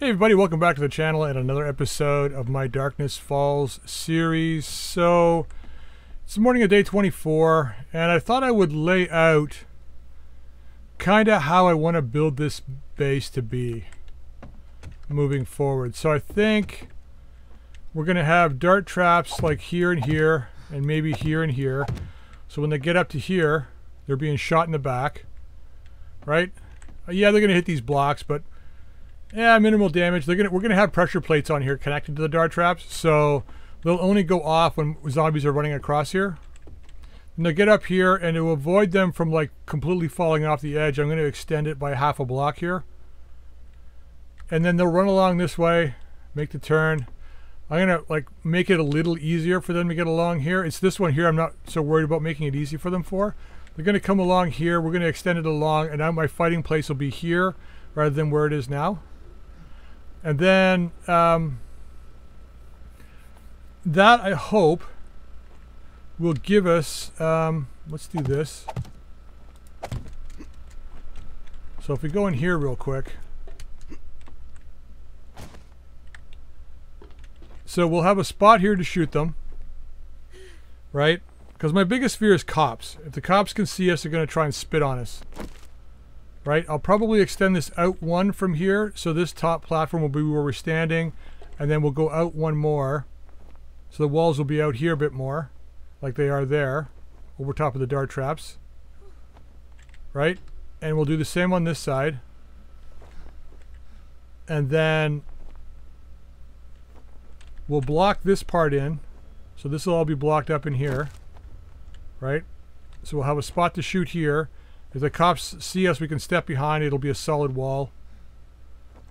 Hey everybody, welcome back to the channel and another episode of my Darkness Falls series. So, it's the morning of day 24, and I thought I would lay out kind of how I want to build this base to be moving forward. So I think we're going to have dart traps like here and here, and maybe here and here. So when they get up to here, they're being shot in the back, right? Uh, yeah, they're going to hit these blocks, but yeah, minimal damage. They're gonna we're gonna have pressure plates on here connected to the dart traps, so they'll only go off when zombies are running across here. They'll get up here, and to avoid them from like completely falling off the edge, I'm gonna extend it by half a block here. And then they'll run along this way, make the turn. I'm gonna like make it a little easier for them to get along here. It's this one here I'm not so worried about making it easy for them for. They're gonna come along here, we're gonna extend it along, and now my fighting place will be here rather than where it is now. And then um, that I hope will give us, um, let's do this. So if we go in here real quick. So we'll have a spot here to shoot them. Right? Because my biggest fear is cops. If the cops can see us, they're going to try and spit on us right? I'll probably extend this out one from here. So this top platform will be where we're standing. And then we'll go out one more. So the walls will be out here a bit more. Like they are there. Over top of the dart traps. Right? And we'll do the same on this side. And then we'll block this part in. So this will all be blocked up in here. Right? So we'll have a spot to shoot here. If the cops see us, we can step behind. It'll be a solid wall.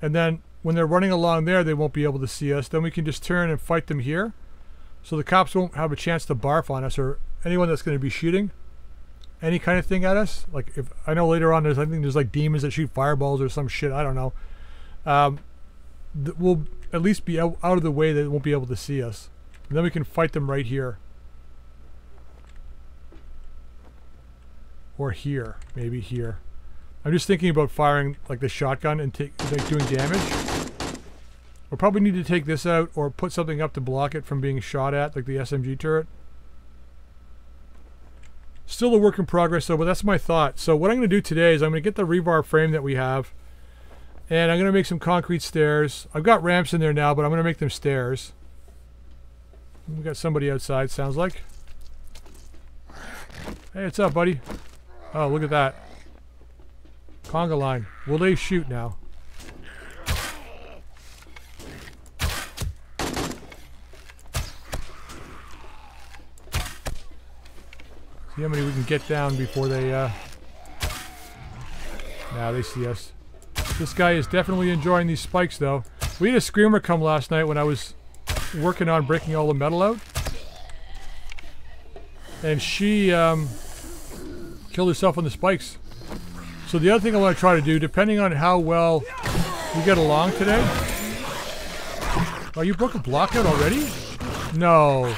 And then when they're running along there, they won't be able to see us. Then we can just turn and fight them here. So the cops won't have a chance to barf on us or anyone that's going to be shooting any kind of thing at us. Like if I know later on there's I think there's like demons that shoot fireballs or some shit. I don't know. Um, we'll at least be out, out of the way. They won't be able to see us. And then we can fight them right here. Or here. Maybe here. I'm just thinking about firing like the shotgun and take, like doing damage. We'll probably need to take this out or put something up to block it from being shot at, like the SMG turret. Still a work in progress though, but that's my thought. So what I'm going to do today is I'm going to get the rebar frame that we have. And I'm going to make some concrete stairs. I've got ramps in there now, but I'm going to make them stairs. We've got somebody outside, sounds like. Hey, what's up, buddy? Oh, look at that. Conga line. Will they shoot now? See how many we can get down before they, uh... Now they see us. This guy is definitely enjoying these spikes, though. We had a screamer come last night when I was working on breaking all the metal out. And she, um killed herself on the spikes. So the other thing I want to try to do, depending on how well we get along today. Oh, you broke a block out already? No.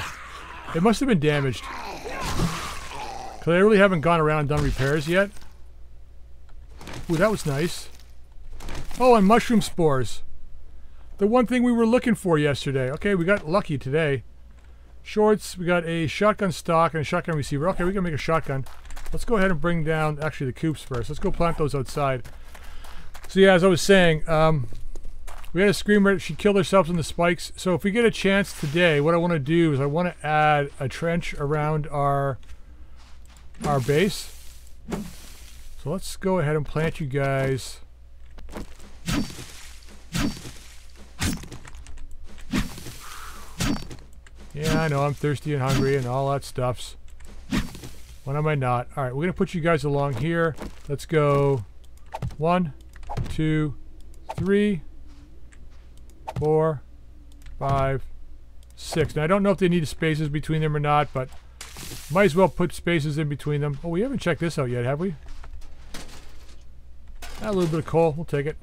It must have been damaged. Because I really haven't gone around and done repairs yet. Ooh, that was nice. Oh, and mushroom spores. The one thing we were looking for yesterday. Okay, we got lucky today. Shorts, we got a shotgun stock and a shotgun receiver. Okay, we can make a shotgun. Let's go ahead and bring down, actually, the coops first. Let's go plant those outside. So yeah, as I was saying, um, we had a screamer. She killed herself in the spikes. So if we get a chance today, what I want to do is I want to add a trench around our our base. So let's go ahead and plant you guys. Yeah, I know, I'm thirsty and hungry and all that stuffs. When am I not? Alright, we're going to put you guys along here. Let's go one, two, three, four, five, six. Now, I don't know if they need spaces between them or not, but might as well put spaces in between them. Oh, we haven't checked this out yet, have we? Ah, a little bit of coal. We'll take it.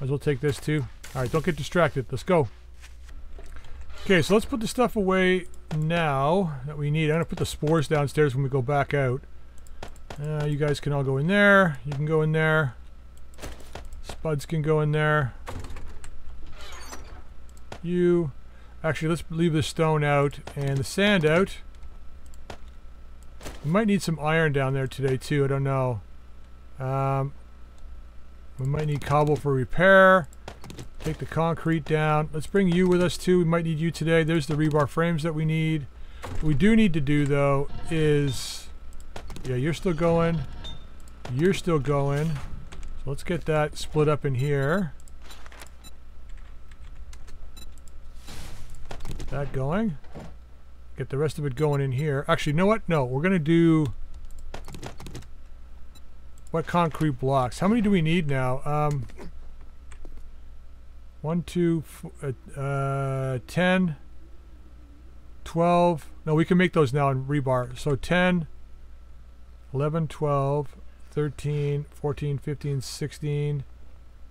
Might as well take this too. Alright, don't get distracted. Let's go. Okay, so let's put the stuff away now that we need. I'm going to put the spores downstairs when we go back out. Uh, you guys can all go in there. You can go in there. Spuds can go in there. You. Actually, let's leave the stone out and the sand out. We might need some iron down there today too. I don't know. Um, we might need cobble for repair. Take the concrete down. Let's bring you with us too. We might need you today. There's the rebar frames that we need. What we do need to do though is... Yeah, you're still going. You're still going. So let's get that split up in here. That going. Get the rest of it going in here. Actually, you know what? No, we're going to do... What concrete blocks? How many do we need now? Um, one, two, uh, uh, 10, 12. No, we can make those now in rebar. So 10, 11, 12, 13, 14, 15, 16,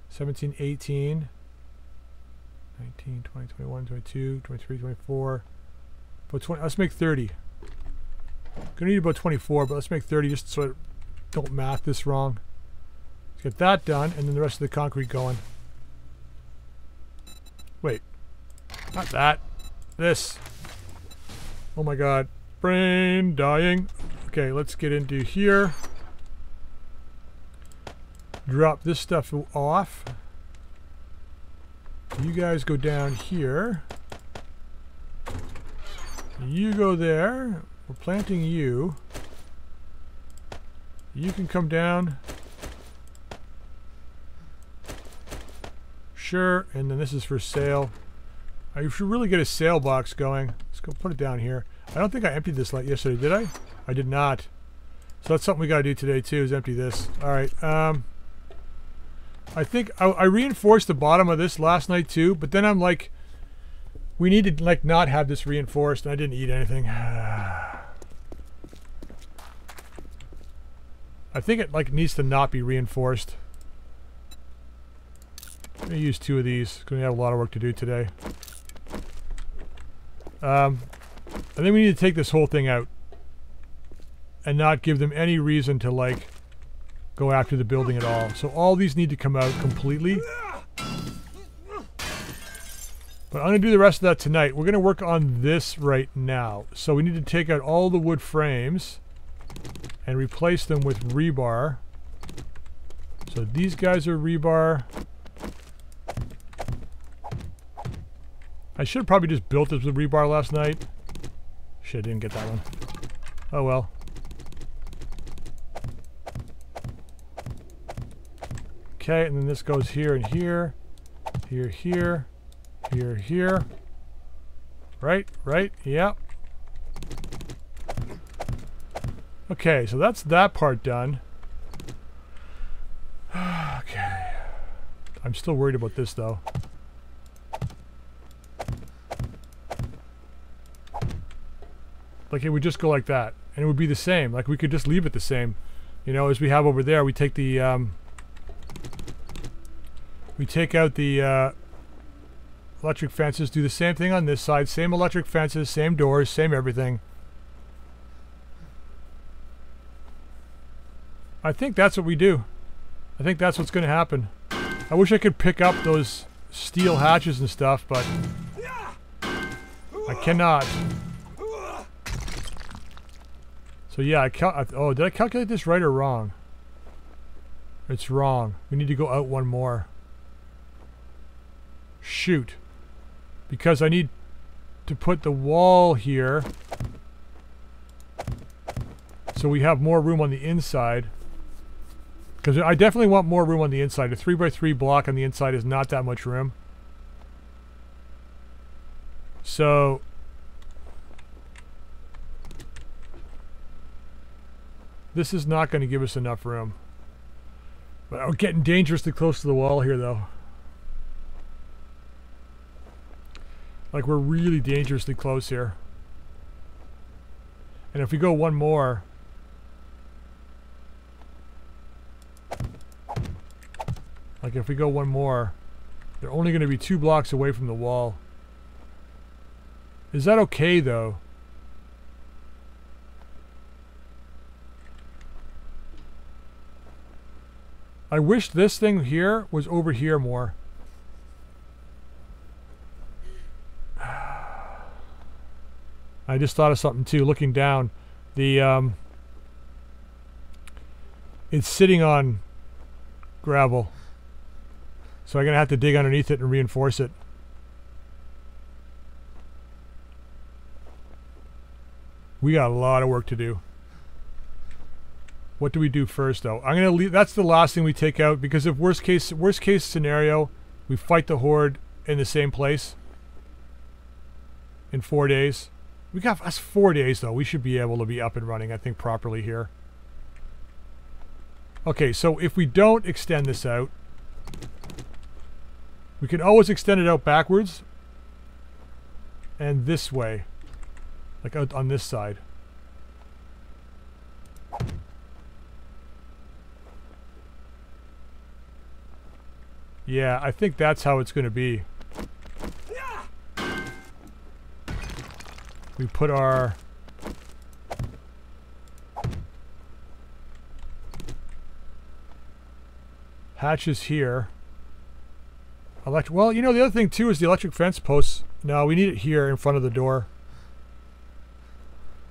17, 18, 19, 20, 21, 22, 23, 24. About 20, let's make 30. Gonna need about 24, but let's make 30 just so I don't math this wrong. Let's get that done, and then the rest of the concrete going. Wait. Not that. This. Oh my god. Brain dying. Okay, let's get into here. Drop this stuff off. You guys go down here. You go there. We're planting you. You can come down. Sure, and then this is for sale. I should really get a sale box going. Let's go put it down here. I don't think I emptied this light yesterday, did I? I did not. So that's something we got to do today too, is empty this. All right. Um, I think I, I reinforced the bottom of this last night too, but then I'm like, we need to like not have this reinforced, and I didn't eat anything. I think it like needs to not be reinforced. I'm gonna use two of these. Gonna have a lot of work to do today. Um, I think we need to take this whole thing out and not give them any reason to like go after the building at all. So all these need to come out completely. But I'm going to do the rest of that tonight. We're going to work on this right now. So we need to take out all the wood frames and replace them with rebar. So these guys are rebar. I should have probably just built this with rebar last night. Shit, didn't get that one. Oh well. Okay, and then this goes here and here, here, here, here, here. Right, right, yep. Okay, so that's that part done. okay. I'm still worried about this though. Like it would just go like that. And it would be the same. Like we could just leave it the same. You know, as we have over there, we take the, um, we take out the uh, electric fences, do the same thing on this side, same electric fences, same doors, same everything. I think that's what we do. I think that's what's going to happen. I wish I could pick up those steel hatches and stuff, but I cannot. So yeah, I cal oh, did I calculate this right or wrong? It's wrong. We need to go out one more. Shoot. Because I need to put the wall here. So we have more room on the inside. Because I definitely want more room on the inside. A 3x3 block on the inside is not that much room. So... This is not going to give us enough room. But I'm getting dangerously close to the wall here, though. Like we're really dangerously close here. And if we go one more... Like if we go one more, they're only going to be two blocks away from the wall. Is that okay though? I wish this thing here was over here more. I just thought of something too, looking down. The, um, it's sitting on gravel. So I'm going to have to dig underneath it and reinforce it. We got a lot of work to do. What do we do first, though? I'm gonna leave. That's the last thing we take out because if worst case worst case scenario, we fight the horde in the same place in four days. We got us four days though. We should be able to be up and running, I think, properly here. Okay, so if we don't extend this out, we can always extend it out backwards and this way, like out on this side. Yeah, I think that's how it's going to be. We put our... hatches here. Elect well, you know, the other thing too is the electric fence posts. No, we need it here in front of the door.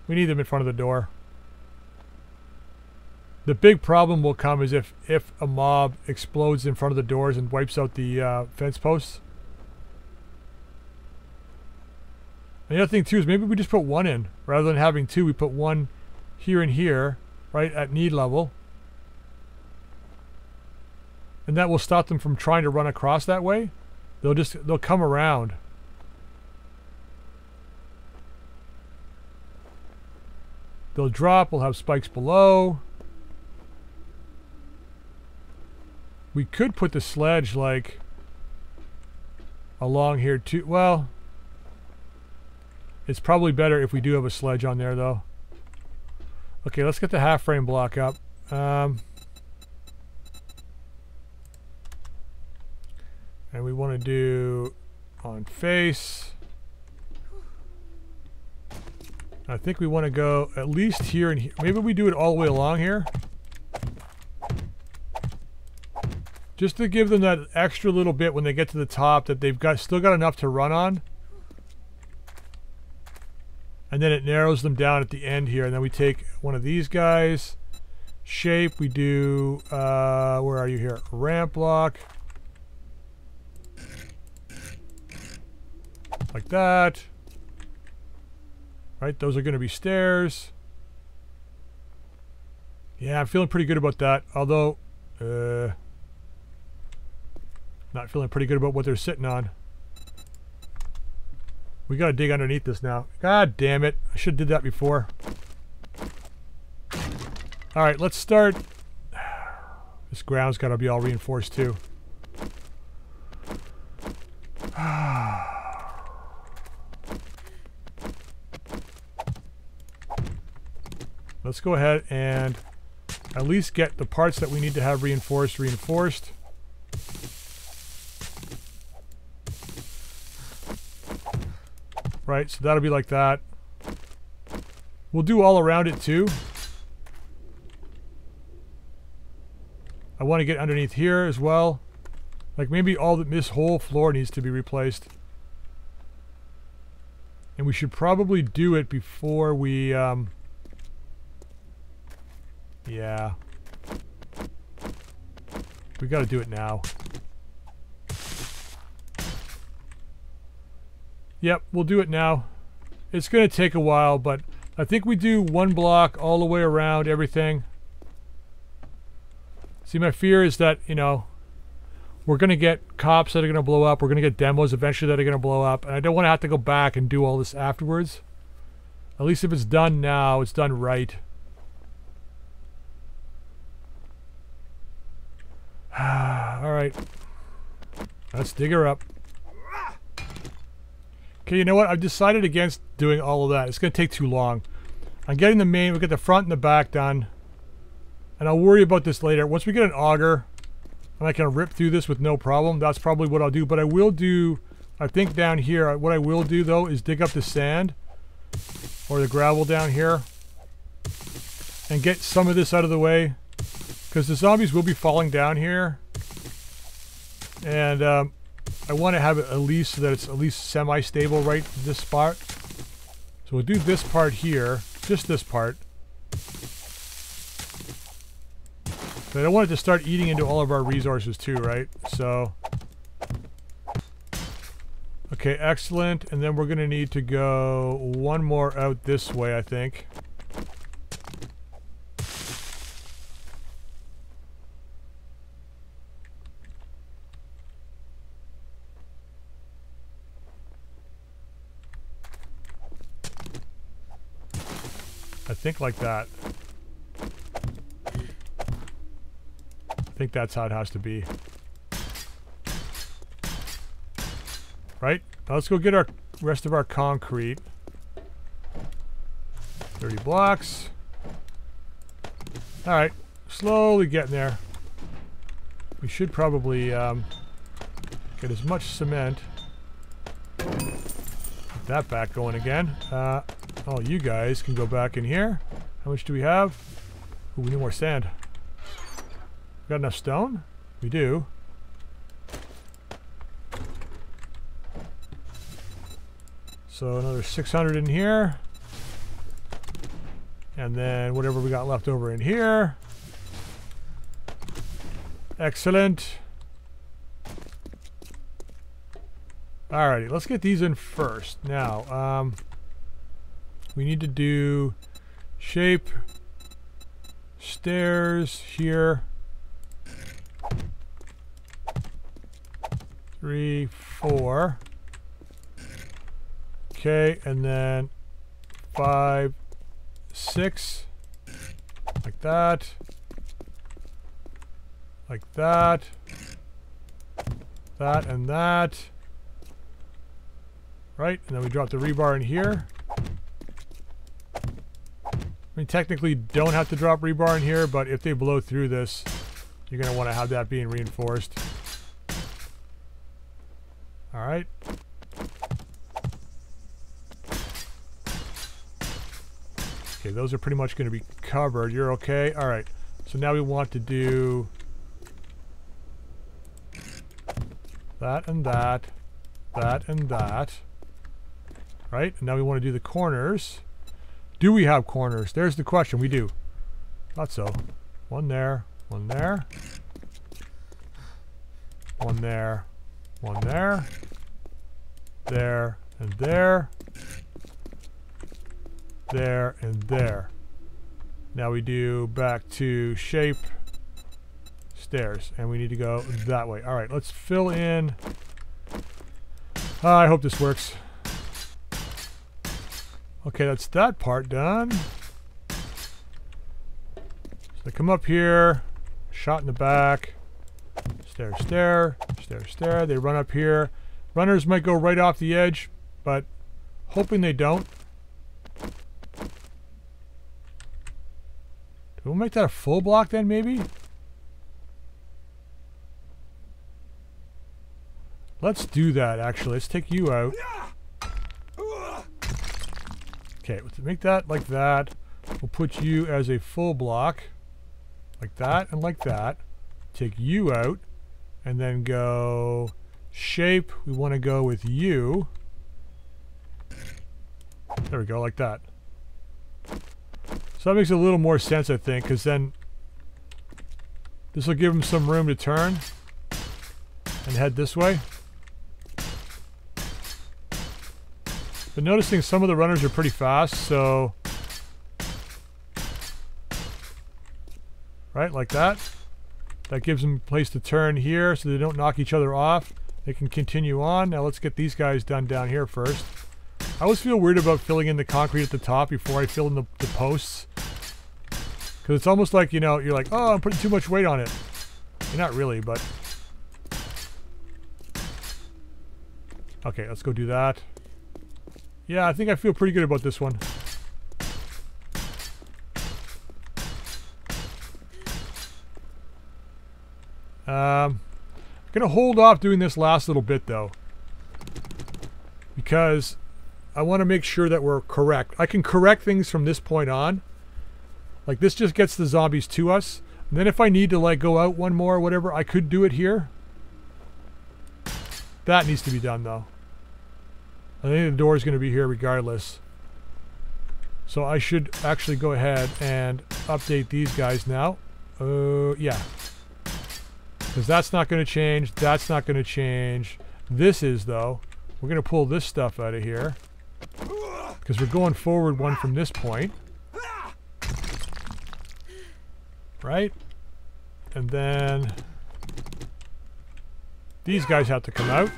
We need them in front of the door. The big problem will come is if, if a mob explodes in front of the doors and wipes out the uh, fence posts. And the other thing too is maybe we just put one in. Rather than having two, we put one here and here, right, at need level. And that will stop them from trying to run across that way. They'll just, they'll come around. They'll drop, we'll have spikes below. We could put the sledge, like, along here too. Well, it's probably better if we do have a sledge on there, though. Okay, let's get the half frame block up. Um, and we want to do on face. I think we want to go at least here and here. Maybe we do it all the way along here. Just to give them that extra little bit when they get to the top that they've got still got enough to run on. And then it narrows them down at the end here. And then we take one of these guys. Shape, we do, uh, where are you here? Ramp block. Like that. Right, those are going to be stairs. Yeah, I'm feeling pretty good about that. Although, uh, not feeling pretty good about what they're sitting on. We gotta dig underneath this now. God damn it. I should have did that before. Alright, let's start. This ground's gotta be all reinforced too. let's go ahead and at least get the parts that we need to have reinforced reinforced. Right, so that'll be like that. We'll do all around it too. I want to get underneath here as well. Like maybe all the, this whole floor needs to be replaced. And we should probably do it before we, um, yeah. We gotta do it now. Yep, we'll do it now. It's going to take a while, but I think we do one block all the way around everything. See, my fear is that, you know, we're going to get cops that are going to blow up. We're going to get demos eventually that are going to blow up. And I don't want to have to go back and do all this afterwards. At least if it's done now, it's done right. all right. Let's dig her up. Okay, you know what? I've decided against doing all of that. It's going to take too long. I'm getting the main, we get the front and the back done. And I'll worry about this later. Once we get an auger, and I can rip through this with no problem, that's probably what I'll do. But I will do, I think down here, what I will do though is dig up the sand or the gravel down here and get some of this out of the way because the zombies will be falling down here. And um, I want to have it at least so that it's at least semi-stable right this spot. So we'll do this part here, just this part. But I don't want it to start eating into all of our resources too, right? So, okay, excellent. And then we're going to need to go one more out this way, I think. Think like that. I think that's how it has to be. Right? Now let's go get our rest of our concrete. 30 blocks. Alright. Slowly getting there. We should probably um, get as much cement. Get that back going again. Uh, Oh, you guys can go back in here. How much do we have? We need more sand. Got enough stone? We do. So another 600 in here. And then whatever we got left over in here. Excellent. Alrighty, let's get these in first. Now, um, we need to do shape stairs here. Three, four. Okay, and then five, six, like that, like that, that and that. Right, and then we drop the rebar in here. Mean, technically don't have to drop rebar in here, but if they blow through this, you're going to want to have that being reinforced. Alright. Okay, those are pretty much going to be covered. You're okay? Alright. So now we want to do that and that, that and that. Right? And now we want to do the corners. Do we have corners? There's the question. We do. Thought so. One there. One there. One there. One there. There and there. There and there. Now we do back to shape stairs. And we need to go that way. Alright, let's fill in. Uh, I hope this works. Okay, that's that part done. So they come up here, shot in the back, stair, stair, stair, stair. They run up here. Runners might go right off the edge, but hoping they don't. Do We'll make that a full block then, maybe? Let's do that, actually. Let's take you out. Okay, let's make that like that. We'll put you as a full block. Like that and like that. Take you out. And then go shape. We want to go with you. There we go, like that. So that makes a little more sense, I think, because then this will give him some room to turn and head this way. But noticing some of the runners are pretty fast, so... Right, like that. That gives them place to turn here so they don't knock each other off. They can continue on. Now let's get these guys done down here first. I always feel weird about filling in the concrete at the top before I fill in the, the posts. Because it's almost like, you know, you're like, oh, I'm putting too much weight on it. You're not really, but... Okay, let's go do that. Yeah, I think I feel pretty good about this one. Um, I'm going to hold off doing this last little bit, though. Because I want to make sure that we're correct. I can correct things from this point on. Like, this just gets the zombies to us. And then if I need to, like, go out one more or whatever, I could do it here. That needs to be done, though. I think the door is going to be here regardless. So I should actually go ahead and update these guys now. Uh, yeah. Because that's not going to change. That's not going to change. This is, though. We're going to pull this stuff out of here. Because we're going forward one from this point. Right? And then... These guys have to come out.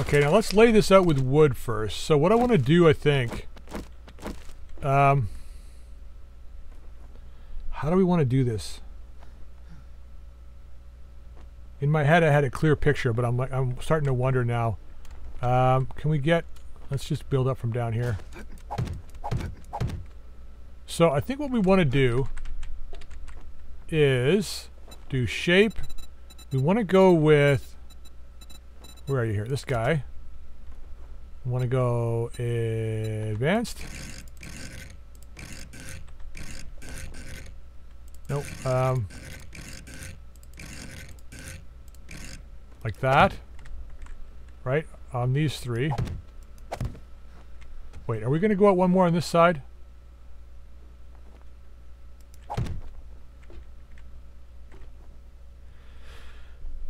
Okay, now let's lay this out with wood first. So what I want to do, I think... Um, how do we want to do this? In my head, I had a clear picture, but I'm like, I'm starting to wonder now. Um, can we get? Let's just build up from down here. So I think what we want to do is do shape. We want to go with. Where are you here? This guy. We want to go advanced. Nope. Um, like that. Right? On these three. Wait, are we going to go out one more on this side?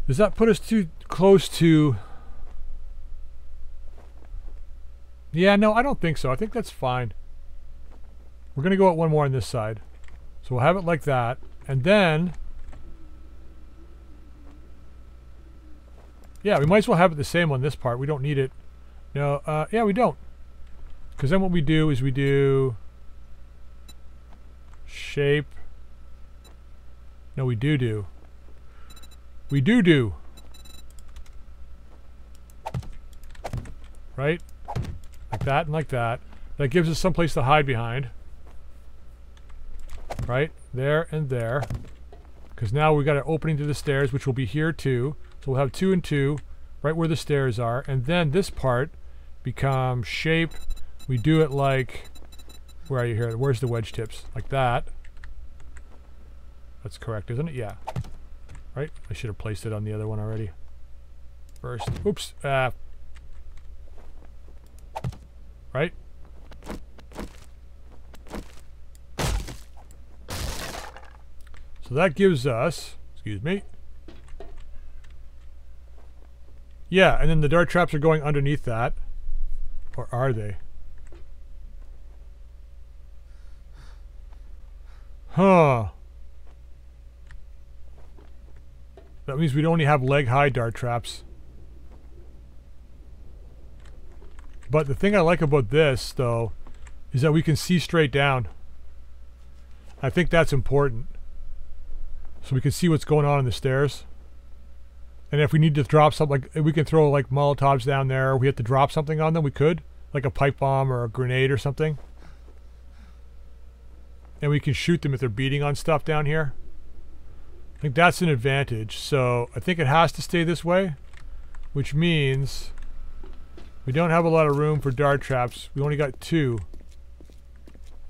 Does that put us too close to... Yeah, no, I don't think so. I think that's fine. We're going to go out one more on this side. So we'll have it like that. And then... Yeah, we might as well have it the same on this part. We don't need it. No, uh, yeah, we don't. Because then what we do is we do... Shape. No, we do do. We do do. Right? Like that and like that. That gives us some place to hide behind. Right? There and there. Because now we've got an opening to the stairs which will be here too. So we'll have two and two right where the stairs are. And then this part becomes shape. We do it like where are you here? Where's the wedge tips? Like that. That's correct isn't it? Yeah right I should have placed it on the other one already first oops uh, right So that gives us, excuse me. Yeah, and then the dart traps are going underneath that. Or are they? Huh. That means we'd only have leg-high dart traps. But the thing I like about this, though, is that we can see straight down. I think that's important. So we can see what's going on in the stairs. And if we need to drop something, like we can throw like Molotovs down there, we have to drop something on them, we could. Like a pipe bomb or a grenade or something. And we can shoot them if they're beating on stuff down here. I think that's an advantage. So I think it has to stay this way. Which means we don't have a lot of room for dart traps. We only got two.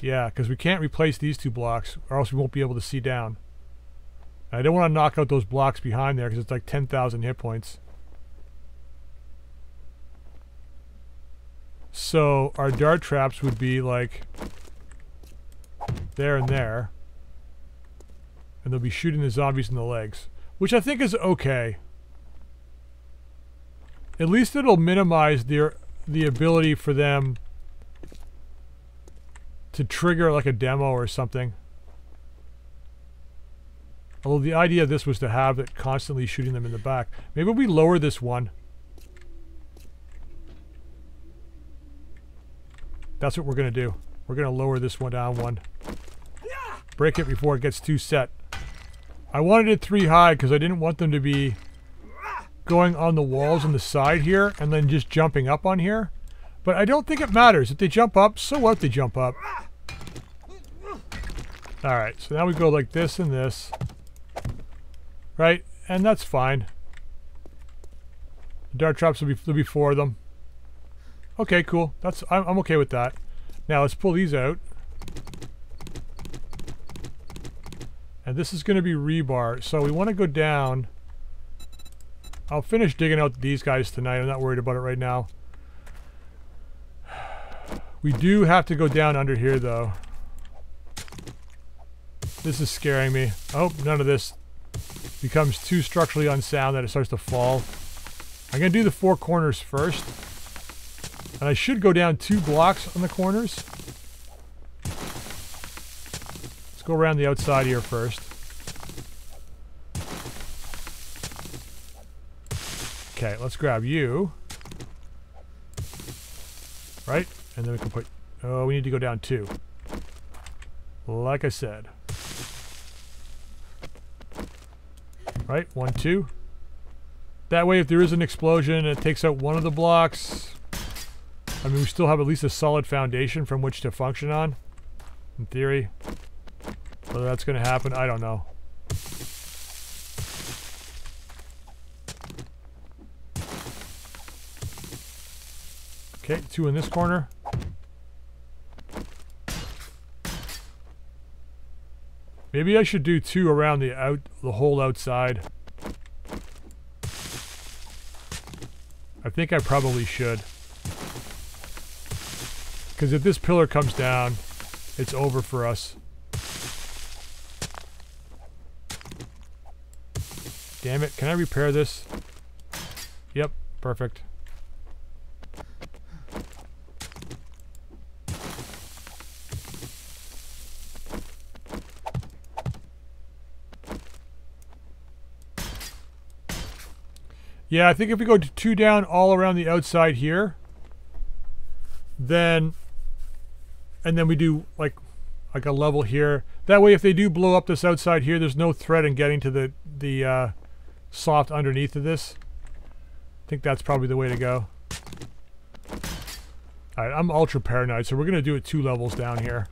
Yeah, because we can't replace these two blocks or else we won't be able to see down. I don't want to knock out those blocks behind there because it's like 10,000 hit points. So our dart traps would be like there and there. And they'll be shooting the zombies in the legs. Which I think is okay. At least it'll minimize their the ability for them to trigger like a demo or something. Although the idea of this was to have it constantly shooting them in the back. Maybe we lower this one. That's what we're going to do. We're going to lower this one down one. Break it before it gets too set. I wanted it three high because I didn't want them to be going on the walls on the side here and then just jumping up on here. But I don't think it matters. If they jump up, so what if they jump up. Alright, so now we go like this and this. Right? And that's fine. The dart traps will be, there'll be four of them. Okay, cool. That's I'm, I'm okay with that. Now let's pull these out. And this is going to be rebar. So we want to go down. I'll finish digging out these guys tonight. I'm not worried about it right now. We do have to go down under here, though. This is scaring me. I hope none of this becomes too structurally unsound that it starts to fall. I'm going to do the four corners first. And I should go down two blocks on the corners. Go around the outside here first. Okay, let's grab you. Right? And then we can put... Oh, we need to go down two. Like I said. Right? One, two. That way, if there is an explosion, it takes out one of the blocks. I mean, we still have at least a solid foundation from which to function on. In theory. Whether that's to happen, I don't know. Okay, two in this corner. Maybe I should do two around the out the whole outside. I think I probably should. Because if this pillar comes down, it's over for us. Damn it, can I repair this? Yep, perfect. Yeah, I think if we go two down all around the outside here, then, and then we do like, like a level here. That way, if they do blow up this outside here, there's no threat in getting to the, the uh, soft underneath of this. I think that's probably the way to go. Alright, I'm ultra paranoid, so we're going to do it two levels down here.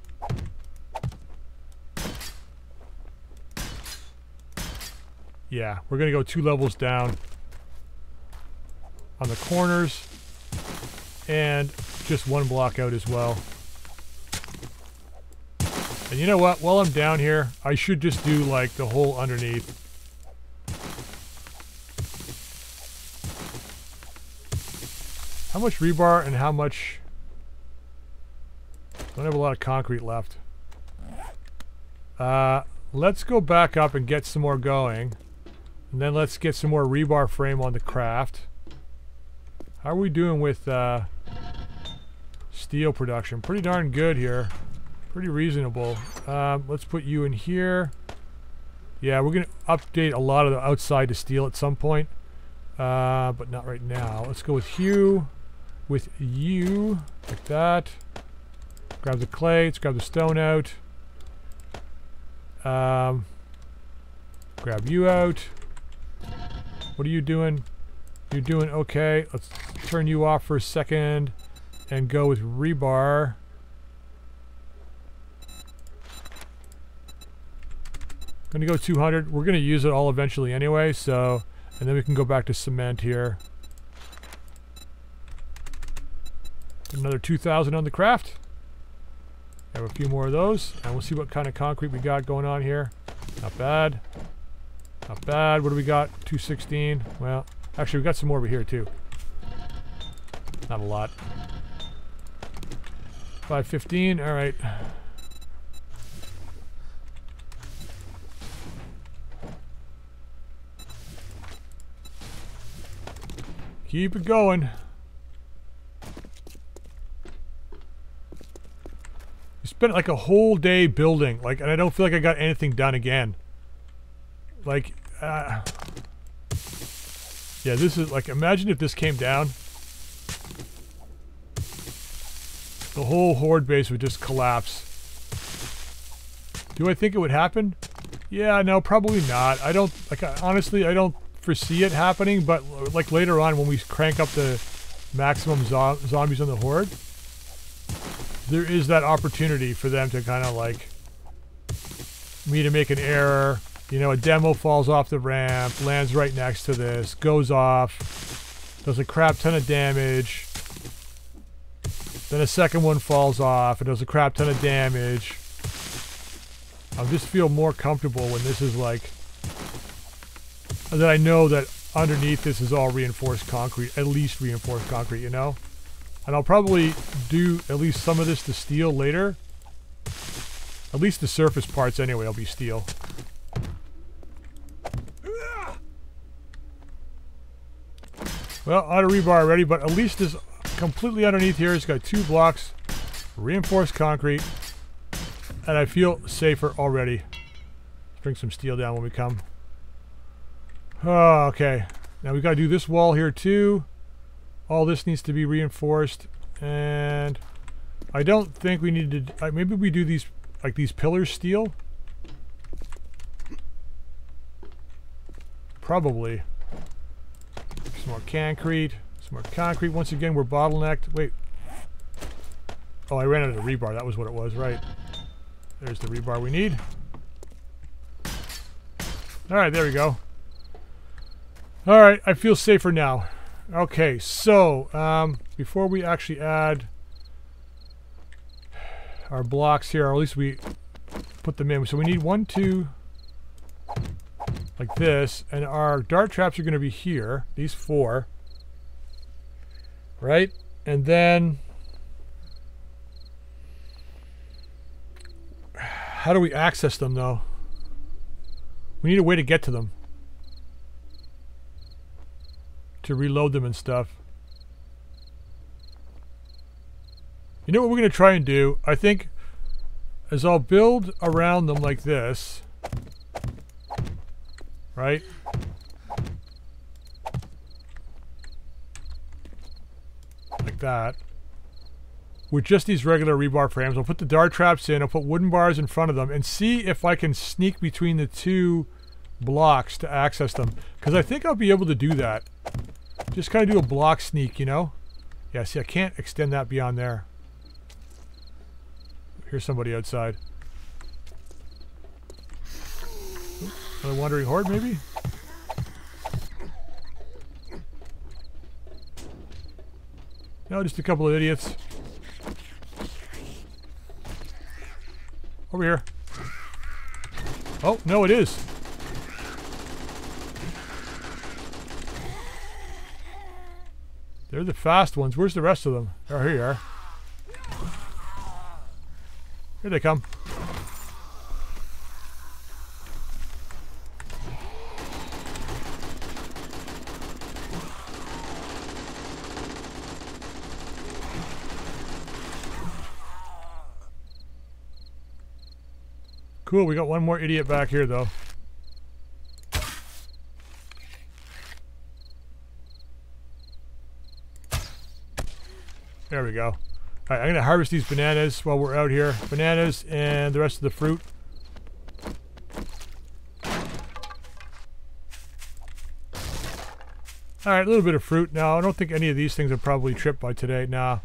Yeah, we're going to go two levels down on the corners and just one block out as well. And you know what? While I'm down here, I should just do like the whole underneath. How much rebar and how much... I Don't have a lot of concrete left. Uh, let's go back up and get some more going. And then let's get some more rebar frame on the craft. How are we doing with uh, steel production? Pretty darn good here. Pretty reasonable. Um, let's put you in here. Yeah, we're going to update a lot of the outside to steel at some point. Uh, but not right now. Let's go with Hugh. With you. Like that. Grab the clay. Let's grab the stone out. Um, grab you out. What are you doing? You're doing okay. Let's turn you off for a second and go with rebar. Gonna go 200. We're gonna use it all eventually anyway, so, and then we can go back to cement here. Another 2,000 on the craft. Have a few more of those, and we'll see what kind of concrete we got going on here. Not bad. Not bad. What do we got? 216. Well, Actually, we got some more over here, too. Not a lot. 515, alright. Keep it going. Spent like a whole day building, like, and I don't feel like I got anything done again. Like, uh, yeah, this is like, imagine if this came down. The whole horde base would just collapse. Do I think it would happen? Yeah, no, probably not. I don't, like, honestly, I don't foresee it happening, but like later on when we crank up the maximum zo zombies on the horde, there is that opportunity for them to kind of like, me to make an error, you know, a demo falls off the ramp, lands right next to this, goes off, does a crap ton of damage. Then a second one falls off, it does a crap ton of damage. I just feel more comfortable when this is like, that I know that underneath this is all reinforced concrete, at least reinforced concrete, you know? And I'll probably do at least some of this to steel later. At least the surface parts anyway will be steel. Well, auto rebar ready, but at least this completely underneath here has got two blocks, reinforced concrete, and I feel safer already. Bring some steel down when we come. Oh, okay. Now we got to do this wall here too. All this needs to be reinforced, and I don't think we need to. Uh, maybe we do these like these pillars steel. Probably. Some more concrete. Some more concrete. Once again, we're bottlenecked. Wait. Oh, I ran out of rebar. That was what it was, right. There's the rebar we need. Alright, there we go. Alright, I feel safer now. Okay, so, um, before we actually add our blocks here, or at least we put them in. So we need one, two, like this, and our dart traps are going to be here, these four, right? And then, how do we access them though? We need a way to get to them. To reload them and stuff. You know what we're going to try and do? I think is I'll build around them like this right? Like that. With just these regular rebar frames, I'll put the dart traps in, I'll put wooden bars in front of them, and see if I can sneak between the two blocks to access them. Because I think I'll be able to do that. Just kind of do a block sneak, you know? Yeah, see, I can't extend that beyond there. Here's somebody outside. Another wandering horde, maybe? No, just a couple of idiots. Over here. Oh, no, it is. They're the fast ones. Where's the rest of them? Oh, here you are. Here they come. Cool, we got one more idiot back here, though. There we go. Alright, I'm going to harvest these bananas while we're out here. Bananas and the rest of the fruit. Alright, a little bit of fruit. Now, I don't think any of these things are probably tripped by today. Nah.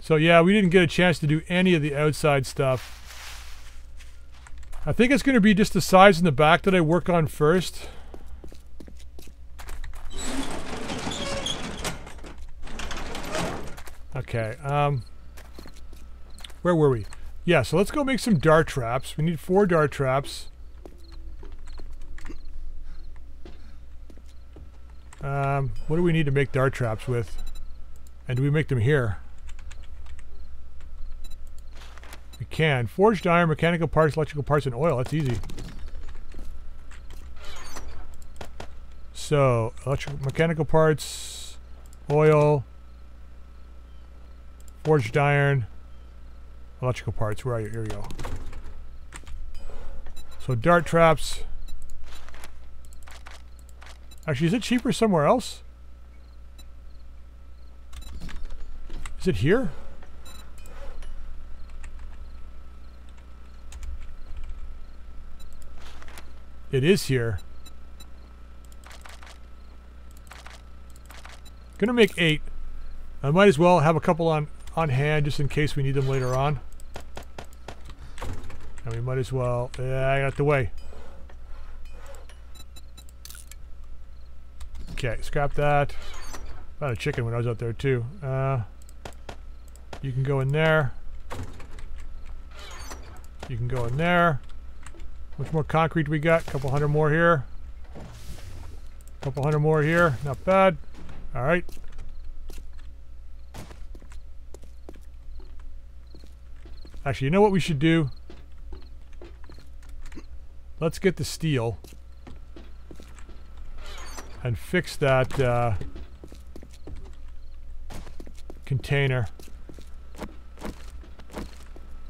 So yeah, we didn't get a chance to do any of the outside stuff. I think it's going to be just the sides in the back that I work on first. Okay, um, where were we? Yeah, so let's go make some dart traps. We need four dart traps. Um, what do we need to make dart traps with? And do we make them here? We can. Forged iron, mechanical parts, electrical parts, and oil. That's easy. So, electrical, mechanical parts, oil, forged iron, electrical parts. Where are you? Here we go. So, dart traps. Actually, is it cheaper somewhere else? Is it here? It is here. Gonna make eight. I might as well have a couple on, on hand just in case we need them later on. And we might as well... Yeah, I got the way. Okay, scrap that. Found a chicken when I was out there too. Uh, you can go in there. You can go in there. Much more concrete we got? A couple hundred more here. A Couple hundred more here. Not bad. All right. Actually, you know what we should do? Let's get the steel and fix that uh, container.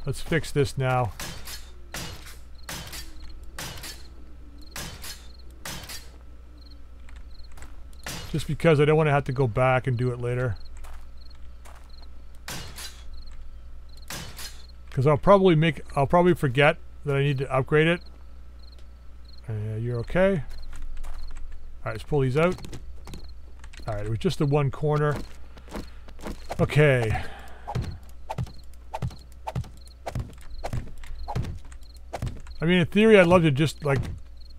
Let's fix this now. Just because I don't want to have to go back and do it later. Because I'll probably make, I'll probably forget that I need to upgrade it. Uh, you're okay. Alright, let's pull these out. Alright, it was just the one corner. Okay. I mean, in theory, I'd love to just, like,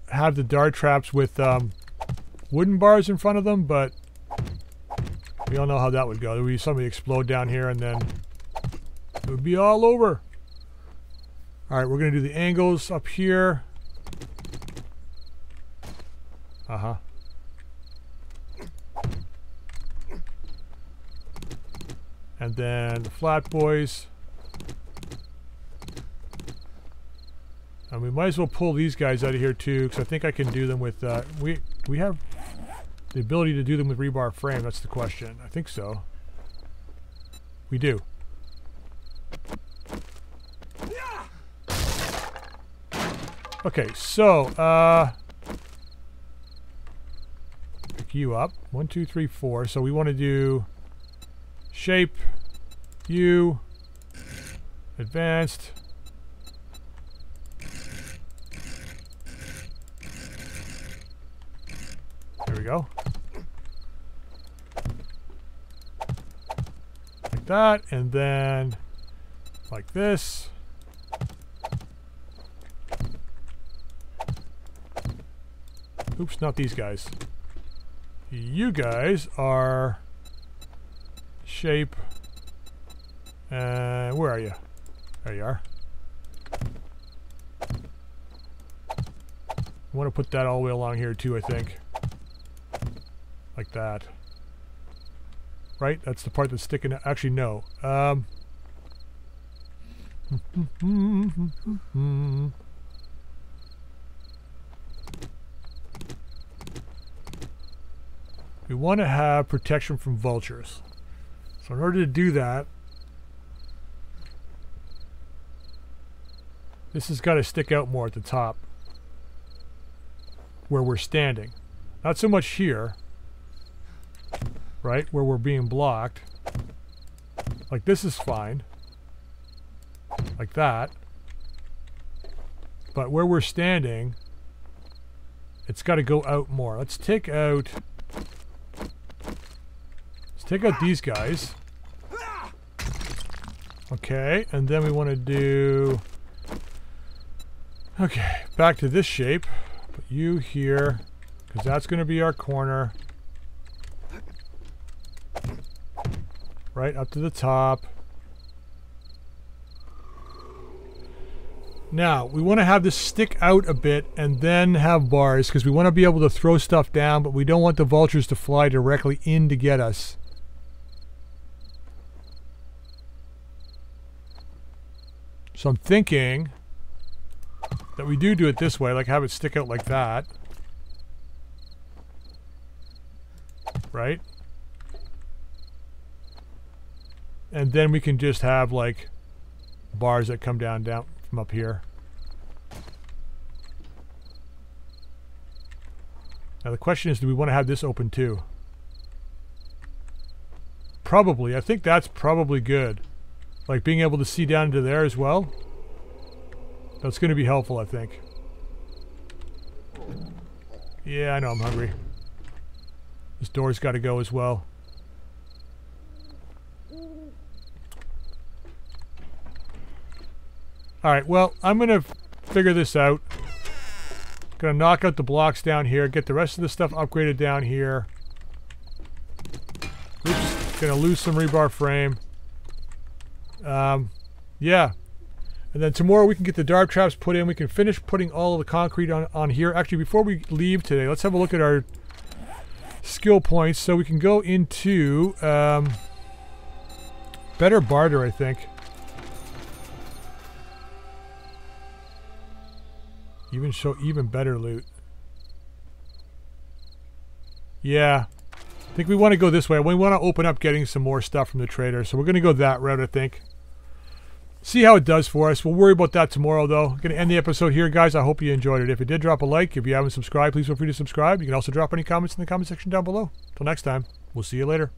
have the dart traps with, um, wooden bars in front of them, but we all know how that would go. There would be somebody explode down here and then it would be all over. Alright, we're going to do the angles up here. Uh-huh. And then the flat boys. And we might as well pull these guys out of here too, because I think I can do them with, uh, we, we have the ability to do them with rebar frame, that's the question. I think so. We do. Okay, so, uh... Pick you up. One, two, three, four. So we want to do... Shape. You. Advanced. There we go. Like that, and then like this. Oops, not these guys. You guys are shape. Uh, where are you? There you are. I want to put that all the way along here too, I think. Like that. Right? That's the part that's sticking out. Actually, no. Um. we want to have protection from vultures. So in order to do that, this has got to stick out more at the top where we're standing. Not so much here, right, where we're being blocked. Like this is fine. Like that. But where we're standing, it's got to go out more. Let's take out... Take out these guys. Okay, and then we want to do... Okay, back to this shape. Put you here, because that's going to be our corner. Right up to the top. Now, we want to have this stick out a bit and then have bars because we want to be able to throw stuff down, but we don't want the vultures to fly directly in to get us. So I'm thinking that we do do it this way, like have it stick out like that. Right? And then we can just have like bars that come down down from up here. Now the question is, do we want to have this open too? Probably. I think that's probably good. Like being able to see down into there as well. That's going to be helpful, I think. Yeah, I know I'm hungry. This door's got to go as well. Alright, well, I'm going to figure this out. Gonna knock out the blocks down here, get the rest of the stuff upgraded down here. Oops, gonna lose some rebar frame. Um, yeah. And then tomorrow we can get the dart traps put in. We can finish putting all the concrete on, on here. Actually, before we leave today, let's have a look at our skill points so we can go into um, better barter, I think. Even show even better loot. Yeah. I think we want to go this way. We want to open up getting some more stuff from the trader. So we're going to go that route, I think. See how it does for us. We'll worry about that tomorrow, though. Going to end the episode here, guys. I hope you enjoyed it. If you did, drop a like. If you haven't subscribed, please feel free to subscribe. You can also drop any comments in the comment section down below. Till next time, we'll see you later.